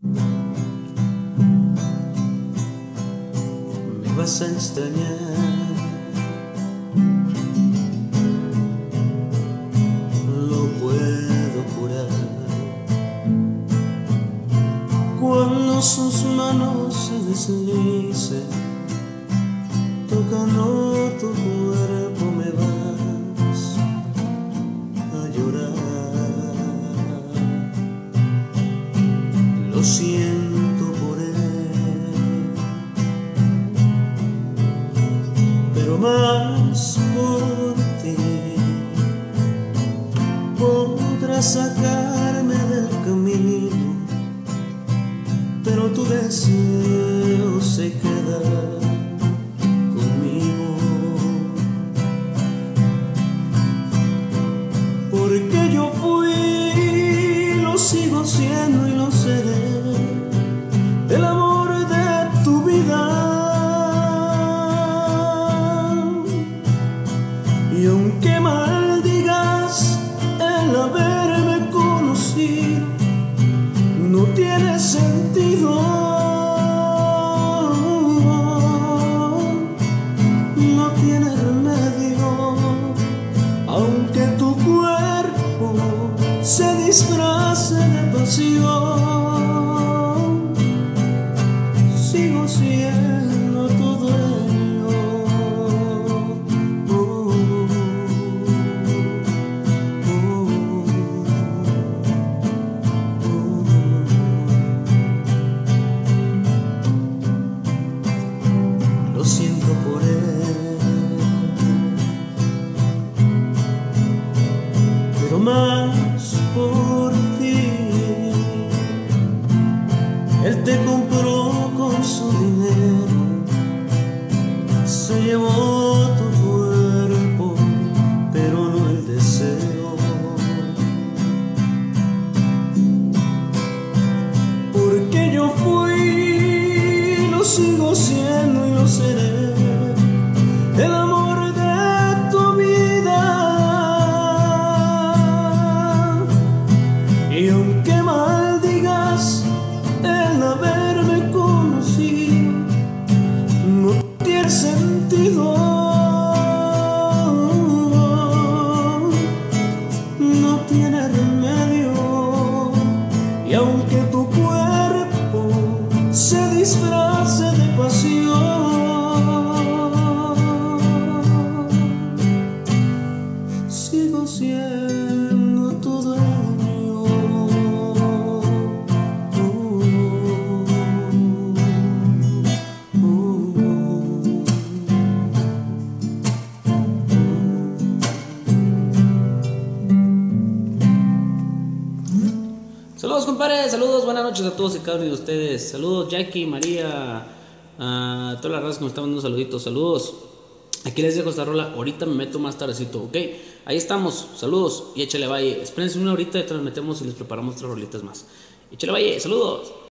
Me vas a extrañar. Lo puedo jurar. Cuando sus manos se deslicen, tocando más por ti podrás sacarme del camino, pero tu deseo se queda conmigo. Porque yo fui, lo sigo siendo y lo seré, disfrace de pasión, sigo siendo tu dueño. Oh, oh, oh. Lo siento por él, pero más se llevó tu cuerpo, pero no el deseo. Porque yo fui, lo sigo siendo y lo seré, se Saludos, compadres. Saludos, buenas noches a todos y cada uno de ustedes. Saludos, Jackie, María, a todas las razas que nos están dando saluditos. Saludos. Aquí les dejo esta rola. Ahorita me meto más tardecito, ¿ok? Ahí estamos. Saludos y échale valle. Espérense una horita y metemos y les preparamos tres rolitas más. Échale valle. Saludos.